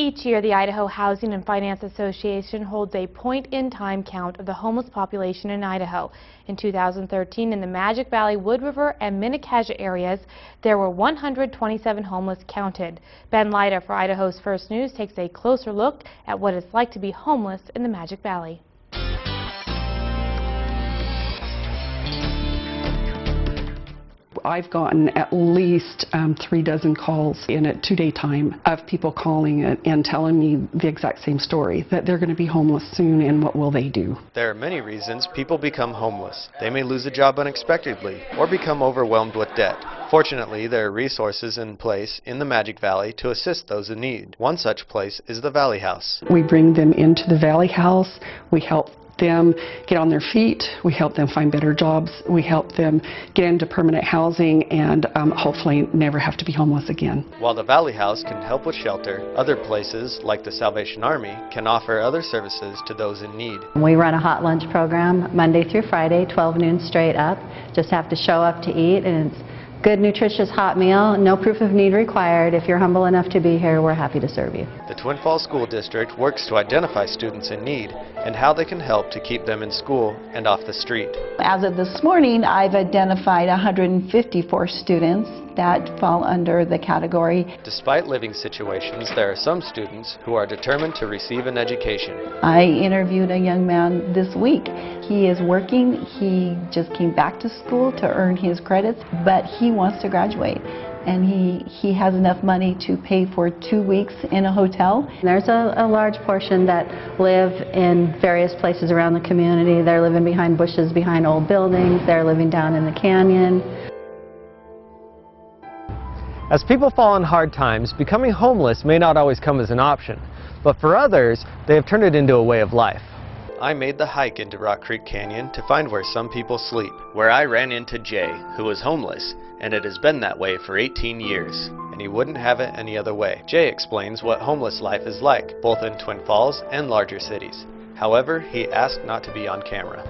Each year, the Idaho Housing and Finance Association holds a point-in-time count of the homeless population in Idaho. In 2013, in the Magic Valley, Wood River, and Mini-Cassia areas, there were 127 homeless counted. Ben Lyda for Idaho's First News takes a closer look at what it's like to be homeless in the Magic Valley. I've gotten at least um, three dozen calls in a two-day time of people calling and, and telling me the exact same story, that they're going to be homeless soon and what will they do. There are many reasons people become homeless. They may lose a job unexpectedly or become overwhelmed with debt. Fortunately, there are resources in place in the Magic Valley to assist those in need. One such place is the Valley House. We bring them into the Valley House. We help them get on their feet. We help them find better jobs. We help them get into permanent housing and um, hopefully never have to be homeless again. While the Valley House can help with shelter, other places, like the Salvation Army, can offer other services to those in need. We run a hot lunch program Monday through Friday, 12 noon straight up. Just have to show up to eat and it's Good, nutritious hot meal, no proof of need required. If you're humble enough to be here, we're happy to serve you. The Twin Falls School District works to identify students in need and how they can help to keep them in school and off the street. As of this morning, I've identified 154 students that fall under the category. Despite living situations, there are some students who are determined to receive an education. I interviewed a young man this week. He is working. He just came back to school to earn his credits, but he wants to graduate and he, he has enough money to pay for two weeks in a hotel. There's a, a, large portion that live in various places around the community. They're living behind bushes, behind old buildings. They're living down in the canyon. As people fall in hard times, becoming homeless may not always come as an option, but for others, they have turned it into a way of life. I made the hike into Rock Creek Canyon to find where some people sleep, where I ran into Jay, who was homeless, and it has been that way for 18 years, and he wouldn't have it any other way. Jay explains what homeless life is like, both in Twin Falls and larger cities. However, he asked not to be on camera.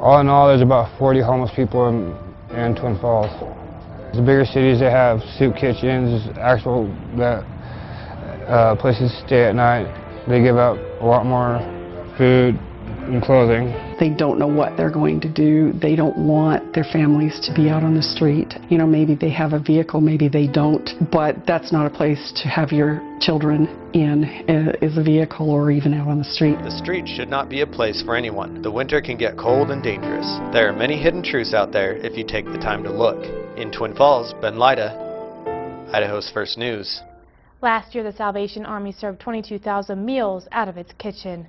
All in all, there's about 40 homeless people in, in Twin Falls. The bigger cities, they have soup kitchens, actual that, uh, places to stay at night. They give out a lot more food and clothing. They don't know what they're going to do. They don't want their families to be out on the street. You know, maybe they have a vehicle, maybe they don't, but that's not a place to have your children in uh, is a vehicle or even out on the street. The street should not be a place for anyone. The winter can get cold and dangerous. There are many hidden truths out there if you take the time to look. In Twin Falls, Ben Lyda, Idaho's First News. Last year, the Salvation Army served 22,000 meals out of its kitchen.